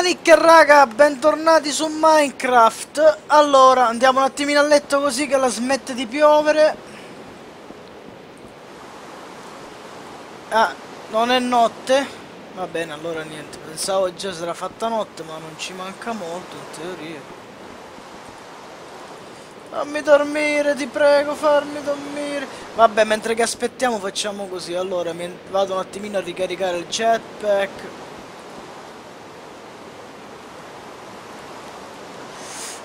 Nick e raga, bentornati su Minecraft. Allora, andiamo un attimino a letto così che la smette di piovere. Ah, non è notte? Va bene, allora niente Pensavo già sarà fatta notte, ma non ci manca molto in teoria. Fammi dormire, ti prego, farmi dormire. Vabbè, mentre che aspettiamo facciamo così. Allora, vado un attimino a ricaricare il jetpack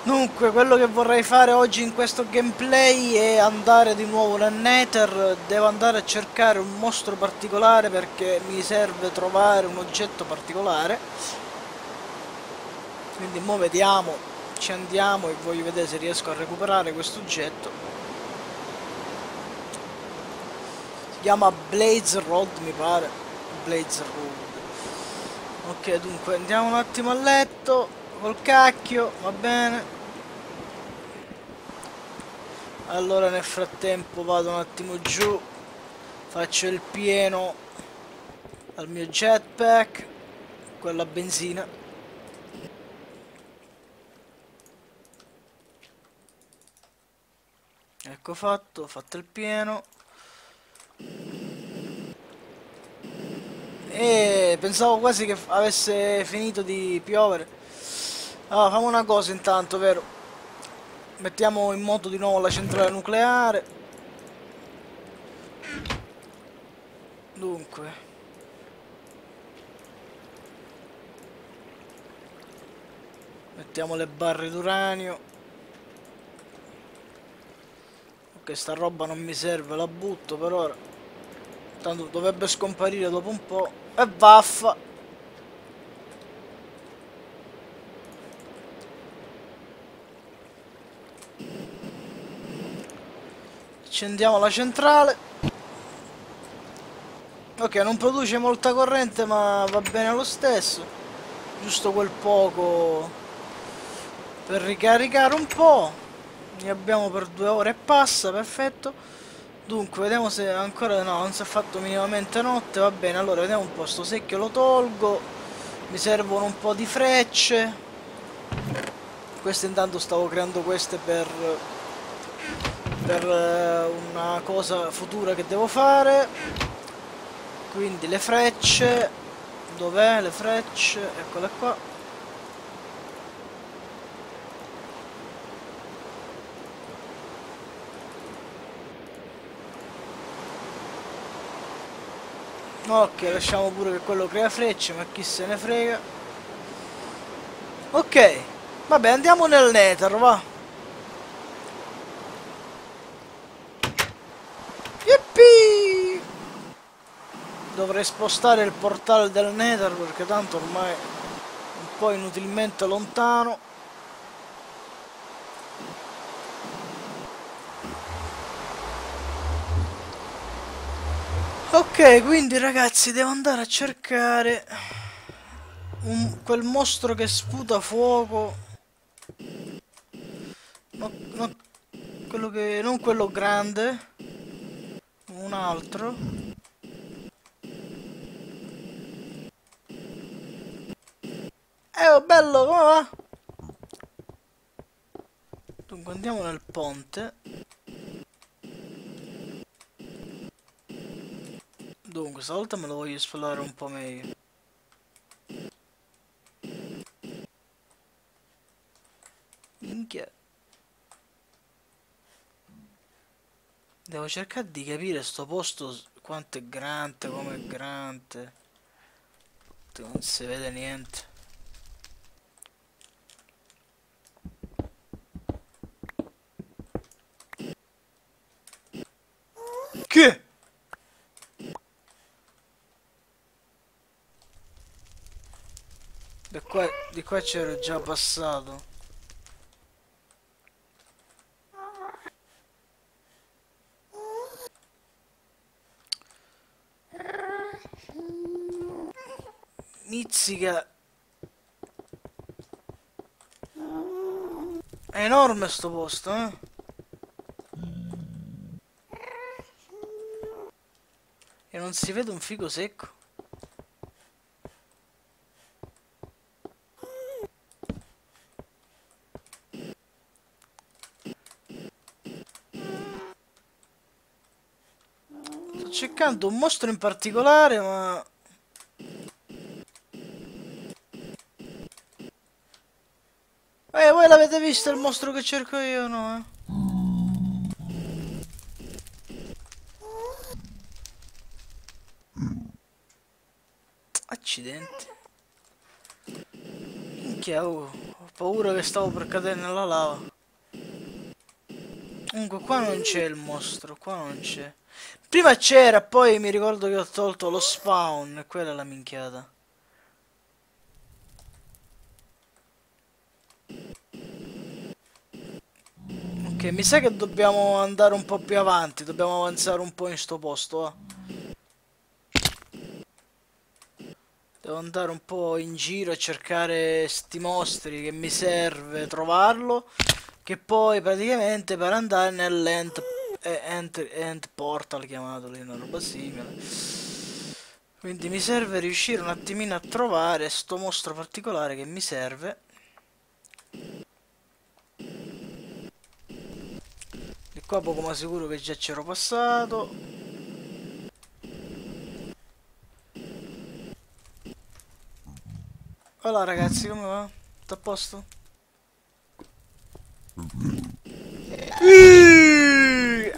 Dunque, quello che vorrei fare oggi in questo gameplay è andare di nuovo nel Nether, devo andare a cercare un mostro particolare perché mi serve trovare un oggetto particolare. Quindi mo vediamo, ci andiamo e voglio vedere se riesco a recuperare questo oggetto. Si chiama Blaze Rod mi pare, Blaze Rod. Ok, dunque andiamo un attimo a letto col cacchio, va bene. Allora nel frattempo vado un attimo giù, faccio il pieno al mio jetpack, quella benzina. Ecco fatto, ho fatto il pieno. E pensavo quasi che avesse finito di piovere. Allora, facciamo una cosa intanto, vero? Mettiamo in moto di nuovo la centrale nucleare. Dunque. Mettiamo le barre d'uranio. Ok, sta roba non mi serve, la butto per ora. Tanto dovrebbe scomparire dopo un po'. E vaffa! Accendiamo la centrale. Ok non produce molta corrente ma va bene lo stesso. Giusto quel poco per ricaricare un po' ne abbiamo per due ore e passa perfetto. Dunque vediamo se ancora no non si è fatto minimamente notte va bene. Allora vediamo un po' sto secchio lo tolgo. Mi servono un po' di frecce. Queste intanto stavo creando queste per per eh, una cosa futura che devo fare. Quindi le frecce. Dov'è le frecce? Eccole qua. Ok lasciamo pure che quello crea frecce ma chi se ne frega. Ok vabbè andiamo nel nether va dovrei spostare il portale del Nether perché tanto ormai è un po' inutilmente lontano. Ok quindi ragazzi devo andare a cercare un, quel mostro che sputa fuoco. No, no, quello che non quello grande un altro Oh, bello, come va? Dunque, andiamo nel ponte. Dunque, stavolta me lo voglio esplorare un po' meglio. Minchia. Devo cercare di capire sto posto quanto è grande, come è grande. Non si vede niente. Che? Da qua, c'ero già passato. Mizzica. È enorme sto posto, eh? non si vede un figo secco? Cercando un mostro in particolare, ma... Eh, voi l'avete visto il mostro che cerco io, no? Eh? Accidenti. Minchia, oh, ho paura che stavo per cadere nella lava. Comunque qua non c'è il mostro, qua non c'è. Prima c'era, poi mi ricordo che ho tolto lo spawn, quella è la minchiata. Ok, mi sa che dobbiamo andare un po' più avanti, dobbiamo avanzare un po' in sto posto, eh. Devo andare un po' in giro a cercare sti mostri che mi serve trovarlo. Che poi praticamente per andare nell'end end, end portal chiamato lì, una roba simile. Quindi mi serve riuscire un attimino a trovare sto mostro particolare che mi serve. Di qua poco ma sicuro che già c'ero passato. Allora ragazzi, come va? Tutto a posto?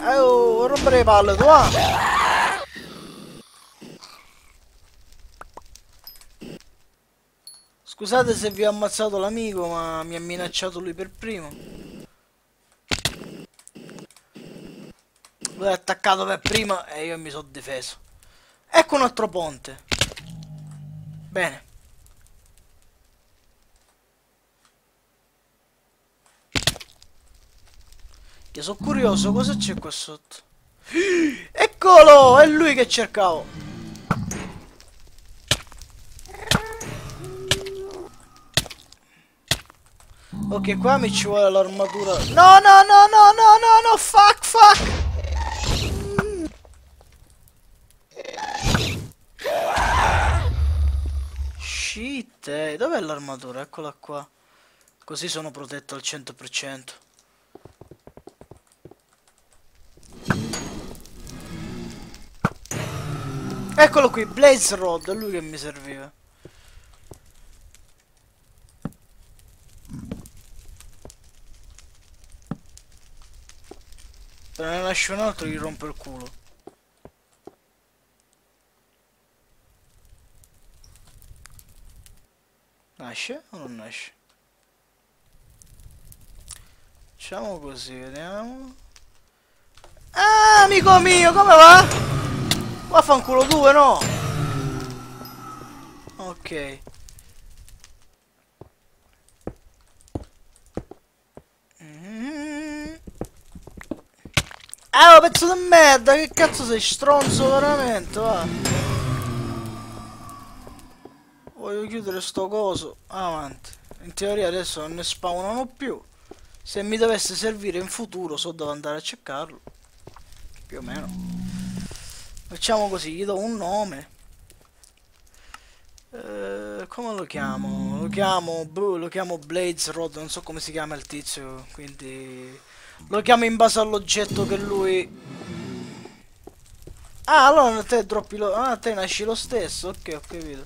Oh, rompere le palle tu, ah! Scusate se vi ho ammazzato l'amico, ma mi ha minacciato lui per primo. Lui è attaccato per primo e io mi sono difeso. Ecco un altro ponte. Bene. Io sono curioso, cosa c'è qua sotto? Eccolo! È lui che cercavo! Ok, qua mi ci vuole l'armatura. No, no, no, no, no, no, no, fuck, fuck! Shit, eh. dov'è l'armatura? Eccola qua. Così sono protetto al 100%. Eccolo qui, Blaze Rod, è lui che mi serviva. Se ne lascio un altro gli rompo il culo. Nasce o non nasce? Facciamo così, vediamo. Ah, amico mio, come va? Vaffanculo due, no! Ok. Ah, pezzo di merda, che cazzo sei stronzo veramente, va? Voglio chiudere sto coso. Avanti. In teoria adesso non ne spawnano più. Se mi dovesse servire in futuro so dove andare a cercarlo. Più o meno. Facciamo così, gli do un nome. Eh, come lo chiamo? Lo chiamo, boh, lo chiamo Blades Rod, non so come si chiama il tizio, quindi lo chiamo in base all'oggetto che lui... Ah, allora te droppi lo... Ah, te nasci lo stesso, ok, ho capito.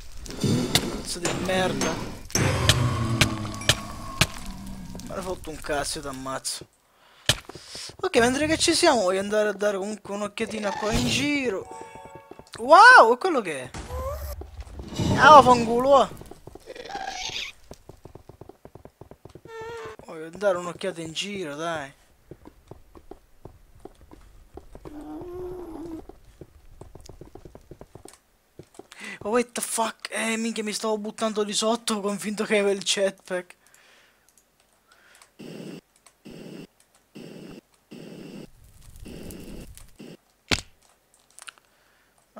Cazzo di merda. Me ne fatto un cazzo, ti ammazzo. Ok, mentre che ci siamo voglio andare a dare comunque un'occhiatina qua in giro. Wow, quello che è. Ah, fanculo. Eh. Voglio dare un'occhiata in giro, dai. Oh, what the fuck? Eh, minchia, mi stavo buttando di sotto convinto che aveva il jetpack.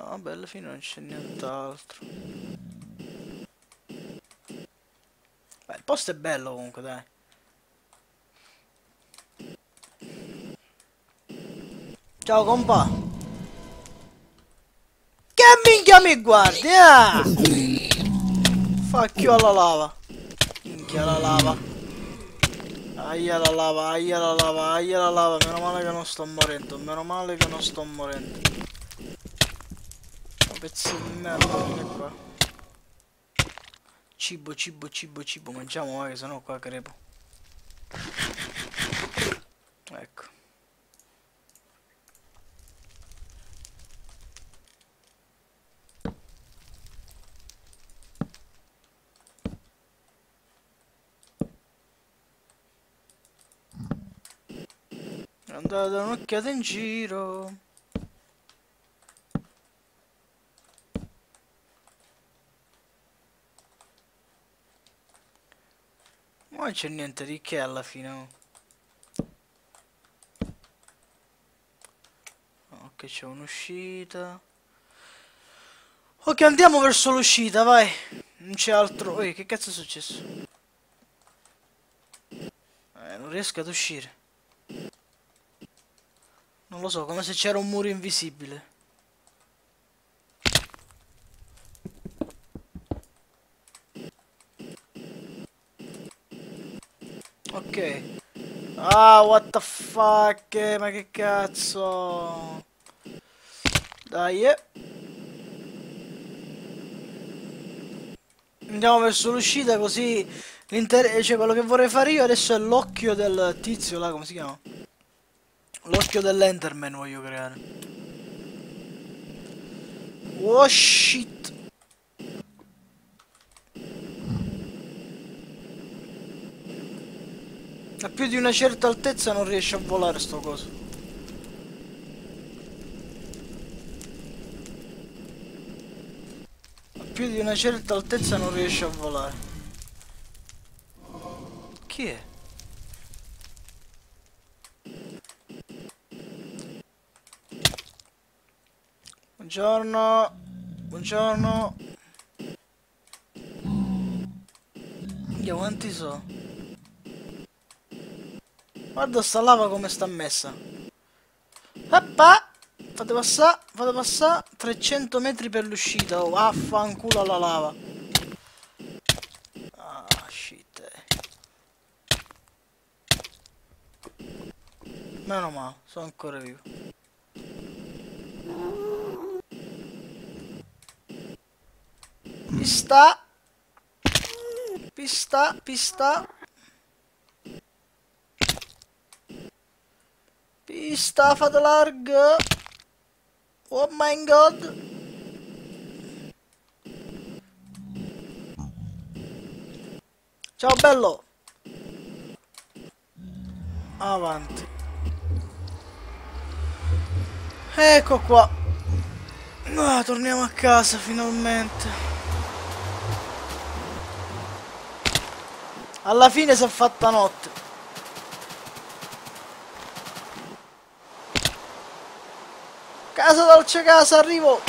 Vabbè alla fine non c'è nient'altro. Beh, il posto è bello comunque dai. Ciao compa. Che minchia mi guardi ah Facchio alla lava. Minchia la lava. Aia la lava, aia la lava, aia la lava. Meno male che non sto morendo Meno male che non sto morendo Pezzi di merda, vieni qua. Cibo, cibo, cibo, cibo, mangiamo, ma che sennò qua crepo. Ecco. Andate un'occhiata in giro. Non c'è niente di che alla fine. oh. Ok, c'è un'uscita. Ok, andiamo verso l'uscita, vai. Non c'è altro. Ehi, che cazzo è successo? Eh, non riesco ad uscire. Non lo so, come se c'era un muro invisibile. Ok. Ah, what the fuck, eh, ma che cazzo. Dai, eh. Andiamo verso l'uscita così l'inter- cioè quello che vorrei fare io adesso è l'occhio del tizio là, come si chiama? L'occhio dell'Enderman voglio creare. Oh shit. A più di una certa altezza non riesce a volare sto coso. A più di una certa altezza non riesce a volare. Chi è? Buongiorno. Buongiorno. Minchia, quanti so? Guarda sta lava come sta messa. Oppa! Fate passare, fate passare 300 metri per l'uscita. Oh, vaffanculo alla lava. Ah, shit. Meno male, sono ancora vivo. Pista. Pista, pista. Pista, fate larga. Oh my god. Ciao bello. Avanti. Ecco qua. Ah, torniamo a casa finalmente. Alla fine si è fatta notte. Casa dolce casa, arrivo!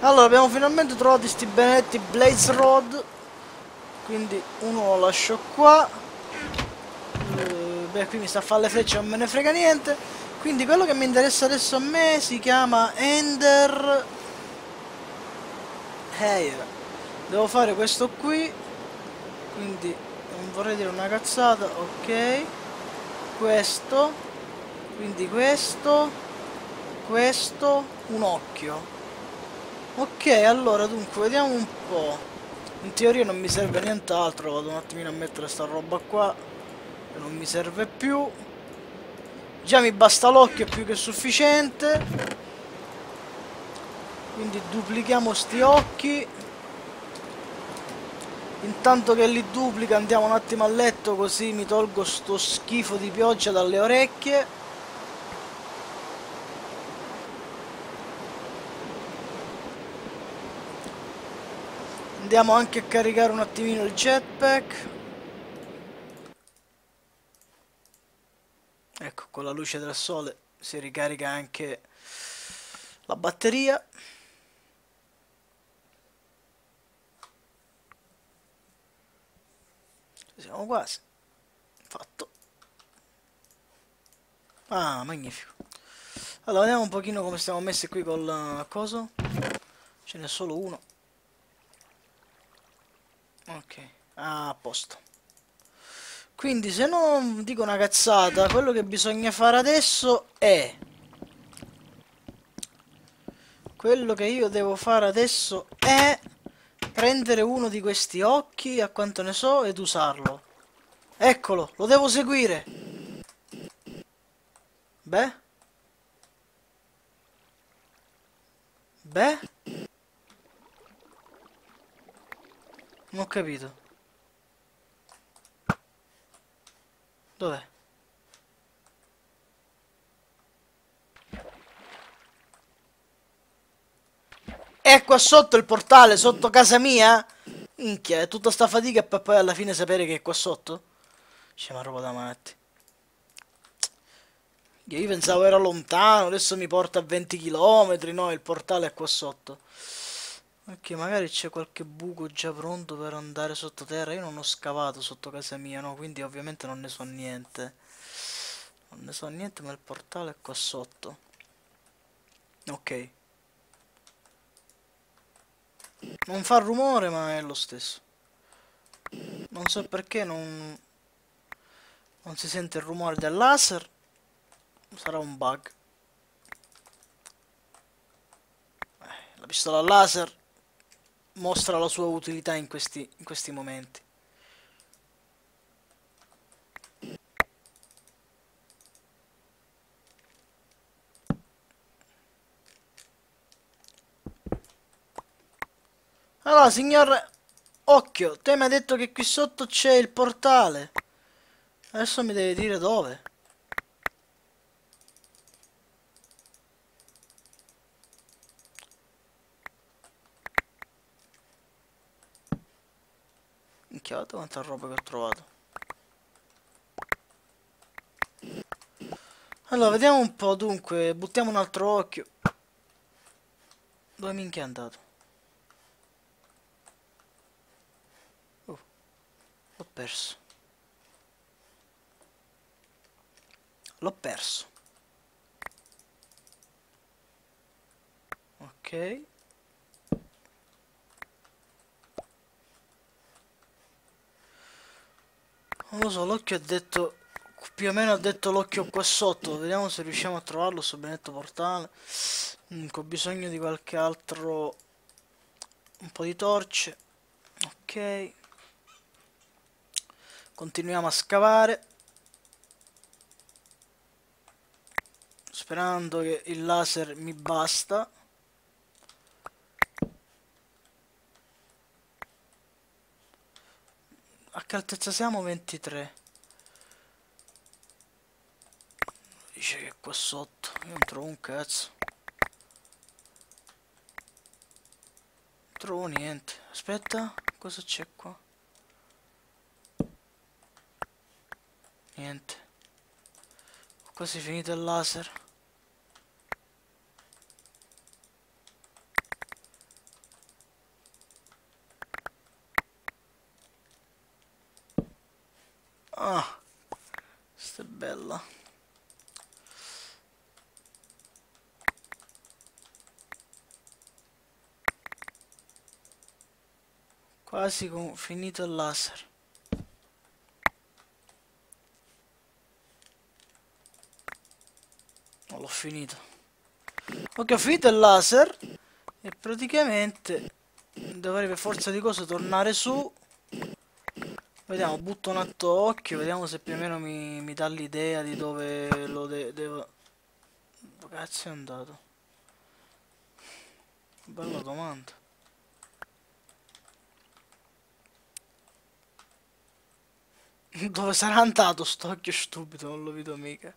Allora, abbiamo finalmente trovato sti benedetti Blaze Rod. Quindi uno lo lascio qua. Eh, beh, qui mi sta a fare le frecce, non me ne frega niente. Quindi quello che mi interessa adesso a me si chiama Ender Hair. Devo fare questo qui. Quindi non vorrei dire una cazzata, ok. Questo. Quindi questo. Questo. Un occhio. Ok, allora dunque, vediamo un po'. In teoria non mi serve nient'altro, vado un attimino a mettere sta roba qua. Che non mi serve più. Già mi basta l'occhio, è più che sufficiente. Quindi duplichiamo sti occhi. Intanto che li duplica andiamo un attimo a letto così mi tolgo sto schifo di pioggia dalle orecchie. Andiamo anche a caricare un attimino il jetpack. Ecco, con la luce del sole si ricarica anche la batteria. Siamo quasi. Fatto. Ah, magnifico. Allora, vediamo un pochino come stiamo messi qui col uh, coso. Ce n'è solo uno. Ok. Ah, a posto. Quindi, se non dico una cazzata, quello che bisogna fare adesso è... quello che io devo fare adesso è prendere uno di questi occhi, a quanto ne so, ed usarlo. Eccolo, lo devo seguire. Beh? Beh? Non ho capito. Dov'è? È qua sotto il portale, sotto casa mia? Minchia, è tutta sta fatica per poi alla fine sapere che è qua sotto? C'è una roba da matti. Io pensavo era lontano, adesso mi porta a 20 km, no, il portale è qua sotto. Ok, magari c'è qualche buco già pronto per andare sottoterra. Io non ho scavato sotto casa mia, no, quindi ovviamente non ne so niente. Non ne so niente, ma il portale è qua sotto. Ok. Non fa rumore, ma è lo stesso. Non so perché non... Non si sente il rumore del laser. Sarà un bug. Eh, la pistola laser mostra la sua utilità in questi, in questi momenti allora signor occhio te mi hai detto che qui sotto c'è il portale adesso mi devi dire dove Minchiate quanta roba che ho trovato. Allora, vediamo un po', dunque, buttiamo un altro occhio. Dove minchia è andato? Oh, l'ho perso. L'ho perso. Ok. Non lo so, l'occhio ha detto... Più o meno ha detto l'occhio qua sotto. Vediamo se riusciamo a trovarlo, sto benedetto portale. Mm, ho bisogno di qualche altro... Un po' di torce. Ok. Continuiamo a scavare. Sperando che il laser mi basta. A che altezza siamo? 23. Dice che qua sotto. Io non trovo un cazzo. Non trovo niente. Aspetta, cosa c'è qua? Niente. Ho quasi finito il laser. Ah, questa bella. Quasi finito il laser. Non l'ho finito. Ok, ho finito il laser e praticamente dovrei per forza di cose tornare su Vediamo, butto un atto occhio, vediamo se più o meno mi, mi dà l'idea di dove lo de devo... Dove cazzo è andato? Bella domanda. Dove sarà andato sto occhio stupido? Non lo vedo mica.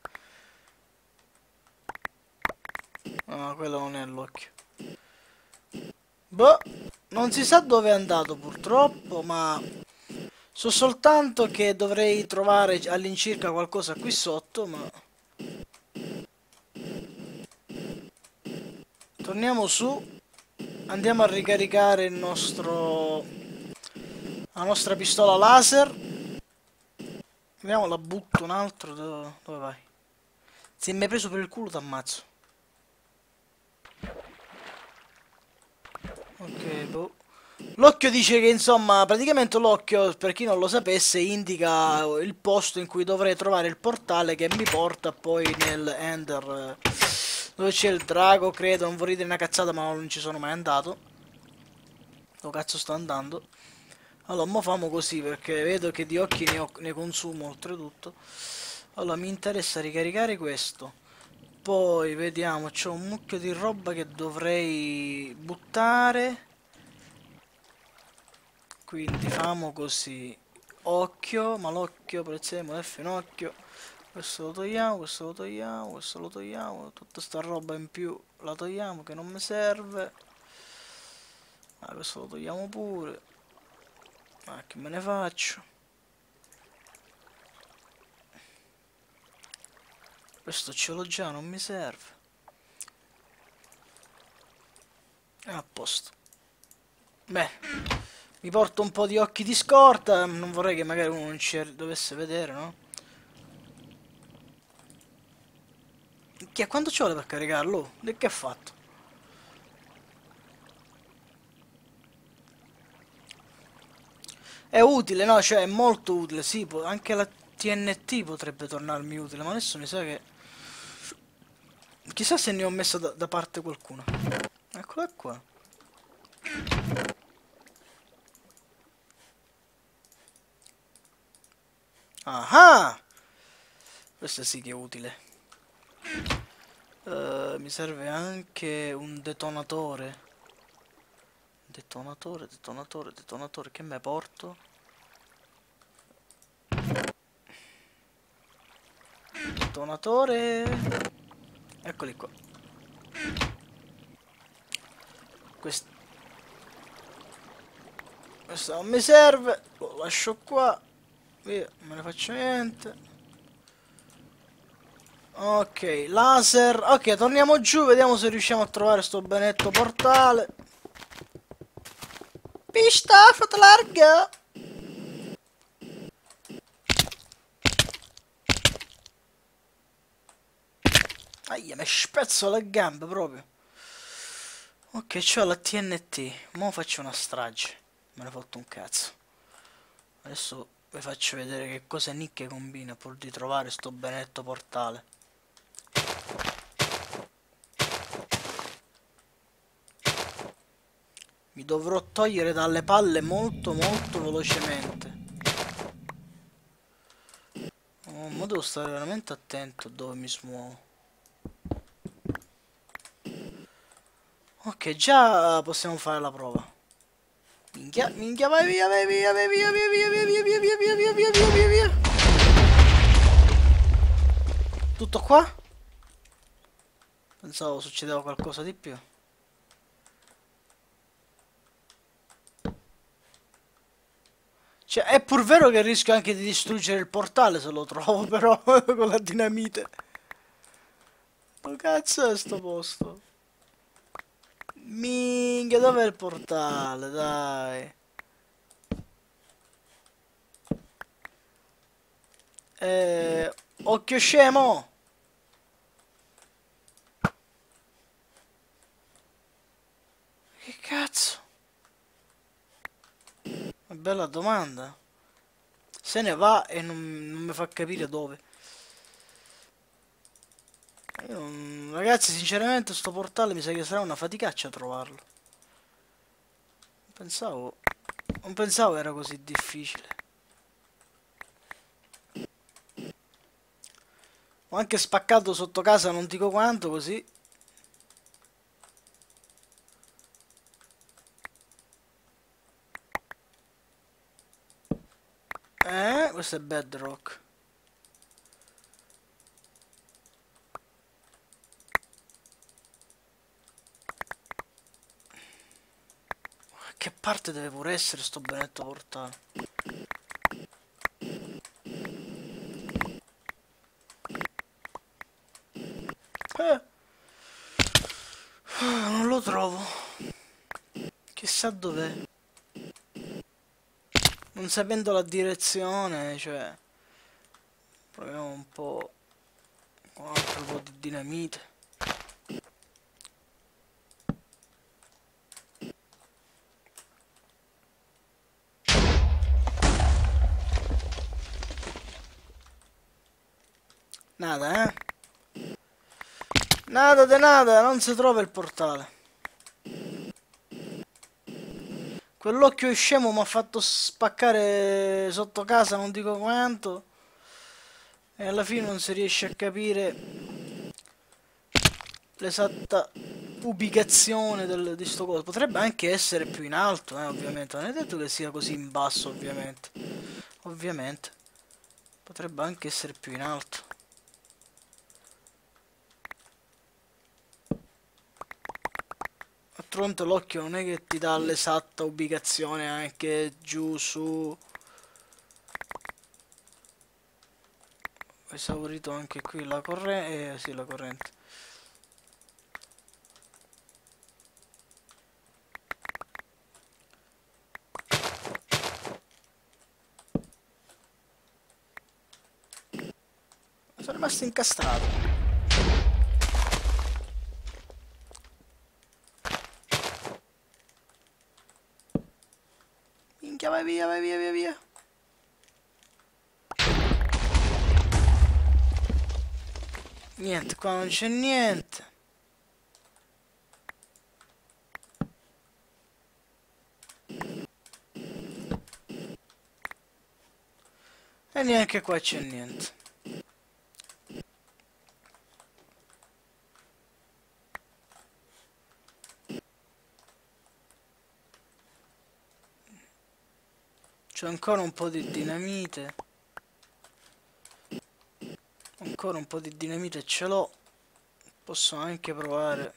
No, quello non è l'occhio. Boh, non si sa dove è andato purtroppo, ma So soltanto che dovrei trovare all'incirca qualcosa qui sotto, ma... Torniamo su. Andiamo a ricaricare il nostro... La nostra pistola laser. Vediamo, la butto un altro. Dove, dove vai? Se mi hai preso per il culo t'ammazzo. Ok, boh. L'occhio dice che insomma, praticamente l'occhio, per chi non lo sapesse, indica il posto in cui dovrei trovare il portale che mi porta poi nel Ender, Dove c'è il drago, credo, non vorrei dire una cazzata, ma non ci sono mai andato. Dove cazzo sto andando? Allora, mo famo così, perché vedo che di occhi ne, ho, ne consumo oltretutto. Allora, mi interessa ricaricare questo. Poi, vediamo, c'ho un mucchio di roba che dovrei buttare. Quindi, famo così. Occhio, malocchio, prezzemolo F in occhio. Questo lo togliamo, questo lo togliamo, questo lo togliamo. Tutta sta roba in più la togliamo che non mi serve. Ah, questo lo togliamo pure. Ma che me ne faccio? Questo ce l'ho già, non mi serve. È a posto. Beh, mi porto un po' di occhi di scorta, non vorrei che magari uno non ci dovesse vedere, no? Che quanto ci vuole per caricarlo? E che ha fatto? È utile, no? Cioè, è molto utile, sì, anche la TNT potrebbe tornarmi utile, ma adesso mi sa che... Chissà se ne ho messo da, da parte qualcuno. Eccola qua. Ah! Questo sì che è utile. Uh, mi serve anche un detonatore. Detonatore, detonatore, detonatore. Che me porto? Detonatore. Eccoli qua. Questo. Questo non mi serve. Lo lascio qua. Via, non me ne faccio niente. Ok, laser. Ok, torniamo giù, vediamo se riusciamo a trovare sto benetto portale. Pista, fate larga! Aia, mi spezzo le gambe proprio. Ok, c'ho la TNT. Mo faccio una strage. Me ne fatto un cazzo. Adesso vi faccio vedere che cosa Nick combina pur di trovare sto benetto portale. Mi dovrò togliere dalle palle molto molto velocemente. Oh, ma devo stare veramente attento a dove mi smuovo. Ok, già possiamo fare la prova. Minchia, minchia, vai via, vai via, vai via, via, via, via, via, via, via, via, via, via, via, via, via. Tutto qua? Pensavo succedeva qualcosa di più. Cioè, è pur vero che rischio anche di distruggere il portale se lo trovo, però, con la dinamite. Ma cazzo è sto posto? Minchia, dov'è il portale, dai? Eh, occhio scemo! Che cazzo? Bella domanda. Se ne va e non, non mi fa capire dove. Non... Ragazzi, sinceramente sto portale mi sa che sarà una faticaccia trovarlo. Non pensavo... Non pensavo era così difficile. Ho anche spaccato sotto casa non dico quanto così Eh, questo è bedrock. Che parte deve pure essere sto benetto portale? Eh. Non lo trovo. Chissà dov'è non sapendo la direzione, cioè proviamo un po' un altro po' di dinamite. Nada, eh? Nada de nada, non si trova il portale. Quell'occhio scemo mi ha fatto spaccare sotto casa, non dico quanto. E alla fine non si riesce a capire l'esatta ubicazione del, di sto coso. Potrebbe anche essere più in alto, eh, ovviamente. Non è detto che sia così in basso, ovviamente. Ovviamente. Potrebbe anche essere più in alto. D'altronde l'occhio non è che ti dà l'esatta ubicazione anche giù su... Ho esaurito anche qui la corrente... Eh sì, la corrente. Sono rimasto incastrato. Minchia, vai via, vai via, via, via. Niente, qua non c'è niente. E neanche qua c'è niente. Ancora un po' di dinamite. Ancora un po' di dinamite ce l'ho. Posso anche provare.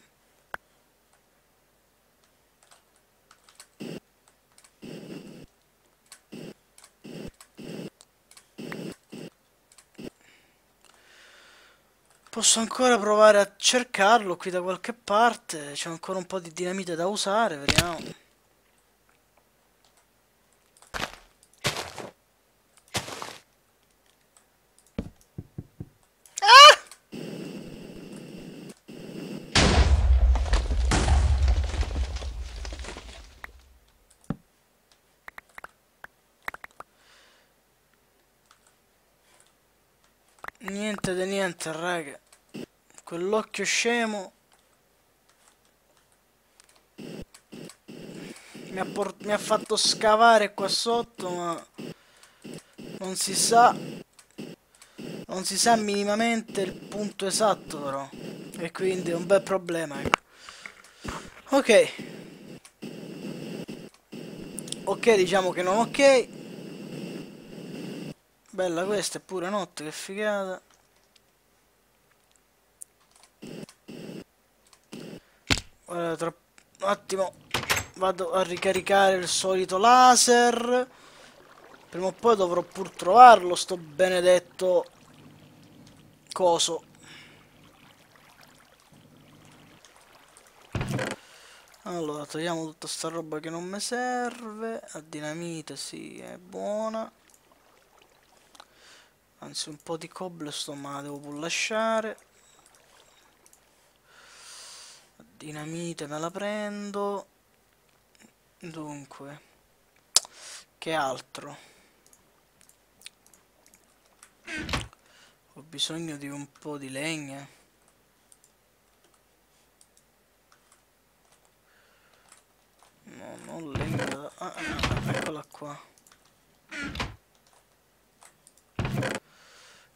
Posso ancora provare a cercarlo qui da qualche parte. C'è ancora un po' di dinamite da usare, vediamo. Niente di niente, raga. Quell'occhio scemo mi ha, mi ha fatto scavare qua sotto, ma non si sa non si sa minimamente il punto esatto però e quindi è un bel problema ecco. ok ok diciamo che non ok Bella questa, è pure notte, che figata. Guarda, tra un attimo vado a ricaricare il solito laser. Prima o poi dovrò pur trovarlo, sto benedetto coso. Allora, togliamo tutta sta roba che non mi serve. La dinamite, sì, è buona. Anzi un po' di cobblestone ma la devo pure lasciare. Dinamite me la prendo. Dunque. Che altro? Ho bisogno di un po' di legna. No, non legna. Ah, ah, ah, eccola qua.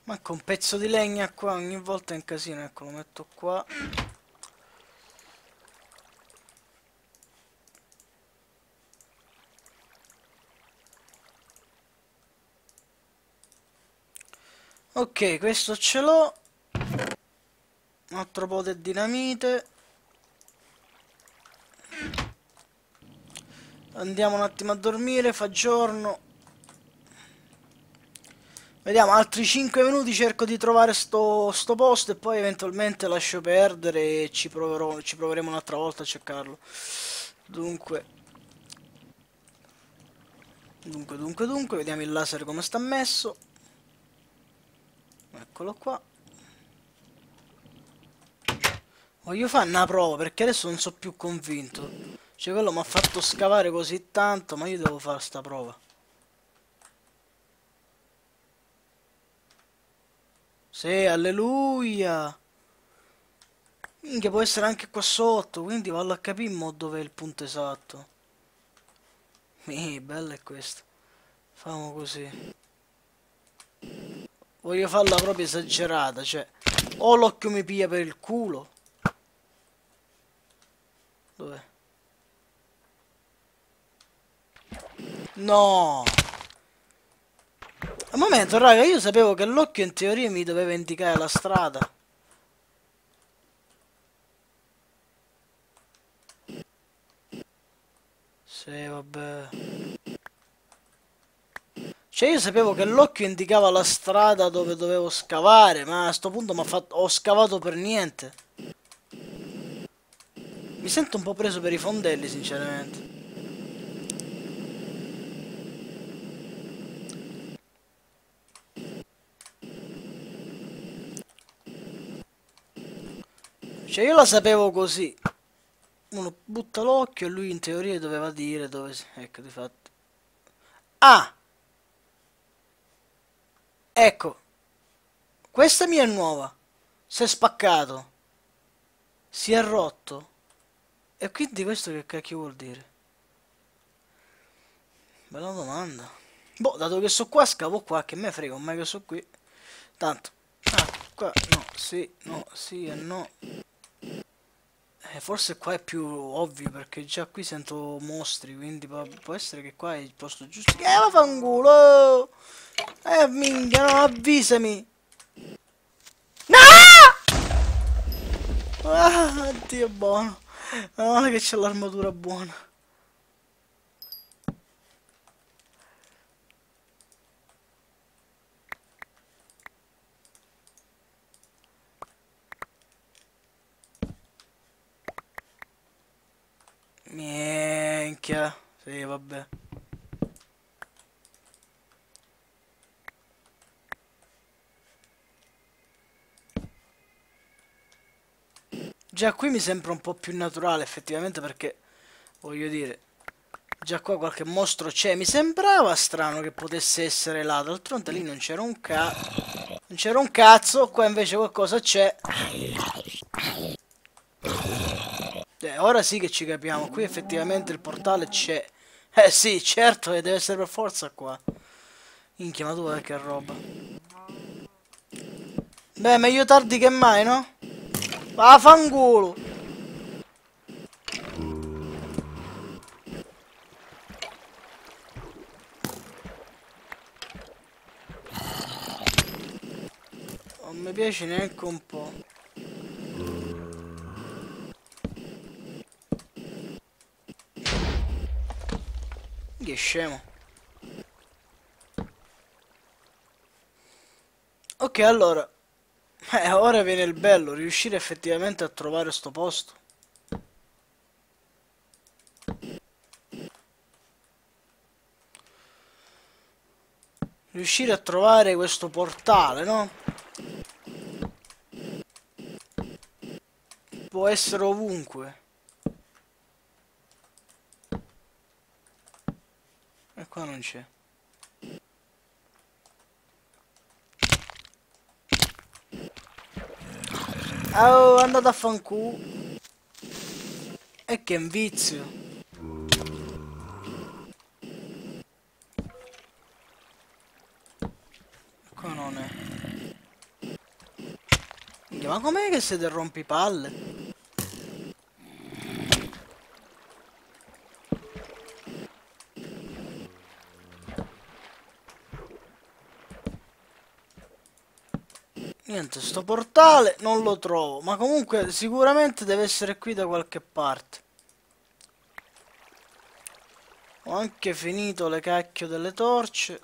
Manco un pezzo di legna qua, ogni volta è un casino, ecco, lo metto qua. Ok, questo ce l'ho. Un altro po' di dinamite. Andiamo un attimo a dormire, fa giorno. Vediamo, altri 5 minuti cerco di trovare sto, sto posto e poi eventualmente lascio perdere e ci, proverò, ci proveremo un'altra volta a cercarlo. Dunque. Dunque, dunque, dunque, vediamo il laser come sta messo. Eccolo qua. Voglio fare una prova perché adesso non sono più convinto. Cioè quello mi ha fatto scavare così tanto, ma io devo fare sta prova. Sì, alleluia. Minchia, può essere anche qua sotto, quindi vallo a capire mo dove è il punto esatto. Mi, bella è questo. Famo così. Voglio farla proprio esagerata, cioè... O l'occhio mi piglia per il culo. Dov'è? No! Un momento, raga, io sapevo che l'occhio in teoria mi doveva indicare la strada. Sì, vabbè. Cioè io sapevo che l'occhio indicava la strada dove dovevo scavare, ma a sto punto fatto... ho scavato per niente. Mi sento un po' preso per i fondelli, sinceramente. Cioè io la sapevo così. Uno butta l'occhio e lui in teoria doveva dire dove ecco di fatto. Ah! Ecco. Questa mia è nuova. Si è spaccato. Si è rotto. E quindi questo che cacchio vuol dire? Bella domanda. Boh dato che so qua scavo qua che me frega ormai che so qui. Tanto. Ah, qua no sì no sì e no eh, forse qua è più ovvio perché già qui sento mostri, quindi può essere che qua è il posto giusto. Eh, ma fa un culo! Eh, minchia, no, avvisami! No! Ah, Dio buono. Non è che c'è l'armatura buona. Minchia. Sì, vabbè. Già qui mi sembra un po' più naturale effettivamente perché, voglio dire, già qua qualche mostro c'è. Mi sembrava strano che potesse essere là, d'altronde lì non c'era un cazzo. Non c'era un cazzo, qua invece qualcosa c'è. Eh, ora sì che ci capiamo, qui effettivamente il portale c'è. Eh sì, certo, e deve essere per forza qua. Minchia, ma tu guarda che roba. Beh, meglio tardi che mai, no? Vaffanculo! Non mi piace neanche un po'. Che scemo. Ok, allora. Eh, ora viene il bello, riuscire effettivamente a trovare sto posto. Riuscire a trovare questo portale, no? Può essere ovunque. Qua non c'è. Oh, andato a fanculo. E che un vizio. Qua non è. Ma com'è che siete rompipalle? Niente, sto portale non lo trovo, ma comunque sicuramente deve essere qui da qualche parte. Ho anche finito le cacchio delle torce.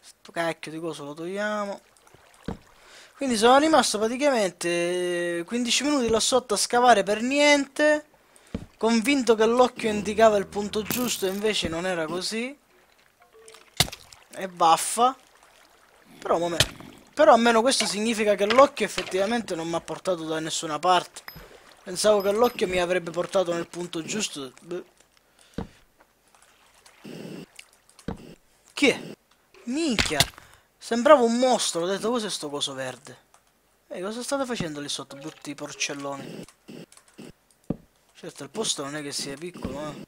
Sto cacchio di cosa lo togliamo. Quindi sono rimasto praticamente 15 minuti là sotto a scavare per niente. Convinto che l'occhio indicava il punto giusto, invece non era così. E baffa. Però, Però almeno questo significa che l'occhio effettivamente non mi ha portato da nessuna parte. Pensavo che l'occhio mi avrebbe portato nel punto giusto. Chi è? Minchia! Sembrava un mostro, ho detto cos'è sto coso verde? Ehi, cosa state facendo lì sotto, brutti porcelloni? Certo, il posto non è che sia piccolo, eh.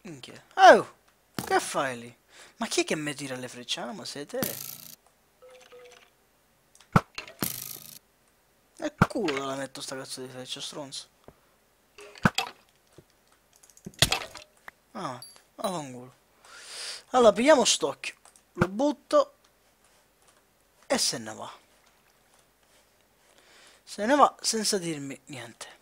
Minchia. Oh! Che fai lì? Ma chi è che mi tira le frecce? Ah, ma sei te? E culo la metto sta cazzo di freccia, stronzo. Ah, vaffanculo. Allora, pigliamo stocchio. Lo butto. E se ne va. Se ne va senza dirmi niente.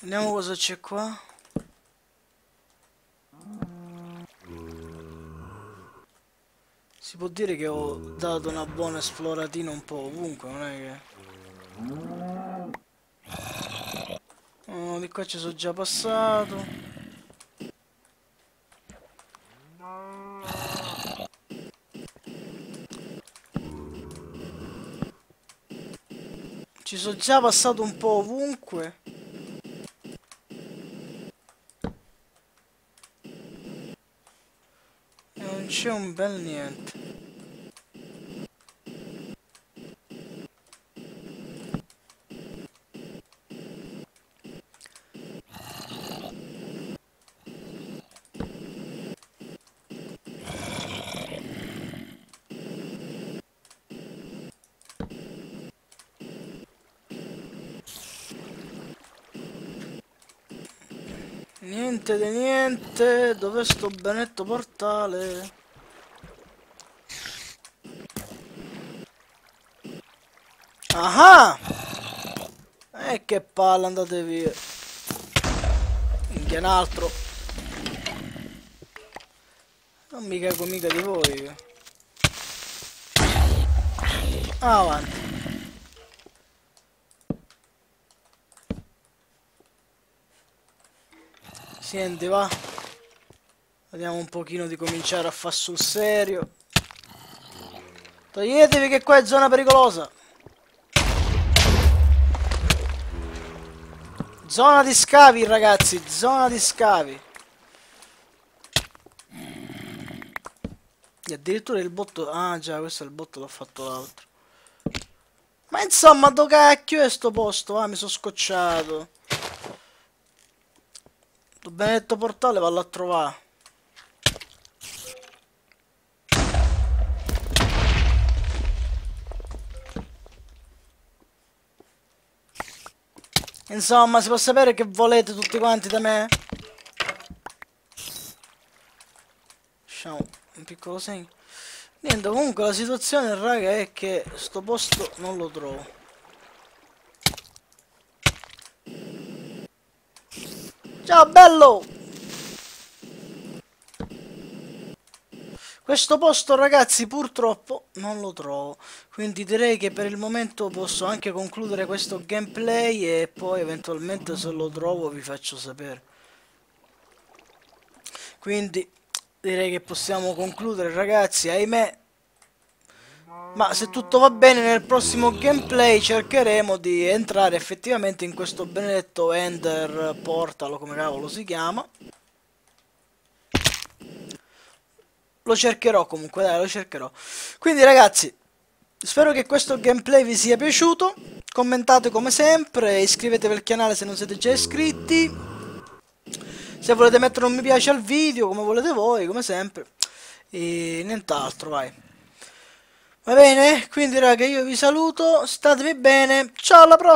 Vediamo cosa c'è qua. Si può dire che ho dato una buona esploratina un po' ovunque, non è che... Oh, di qua ci sono già passato. Ci sono già passato un po' ovunque. c'è un bel niente. Niente di niente, dov'è sto benetto portale? Ah! E che palla, andate via. Minchia un altro. Non mi cago mica di voi. Avanti. Senti, va. Vediamo un pochino di cominciare a far sul serio. Toglietevi che qua è zona pericolosa. Zona di scavi, ragazzi, zona di scavi. E addirittura il botto... Ah già, questo è il botto, l'ho fatto l'altro. Ma insomma, dove cacchio è sto posto? Ah, mi sono scocciato. Il benedetto portale vallo a trovare. Insomma, si può sapere che volete tutti quanti da me? Lasciamo un piccolo segno. Niente, comunque la situazione, raga, è che sto posto non lo trovo. Ciao, bello! Questo posto ragazzi purtroppo non lo trovo, quindi direi che per il momento posso anche concludere questo gameplay e poi eventualmente se lo trovo vi faccio sapere. Quindi direi che possiamo concludere ragazzi, ahimè. Ma se tutto va bene nel prossimo gameplay cercheremo di entrare effettivamente in questo benedetto Ender Portal come cavolo si chiama. lo cercherò comunque, dai, lo cercherò. Quindi ragazzi, spero che questo gameplay vi sia piaciuto. Commentate come sempre, iscrivetevi al canale se non siete già iscritti. Se volete mettere un mi piace al video, come volete voi, come sempre. E nient'altro, vai. Va bene? Quindi raga, io vi saluto, statevi bene, ciao alla prossima!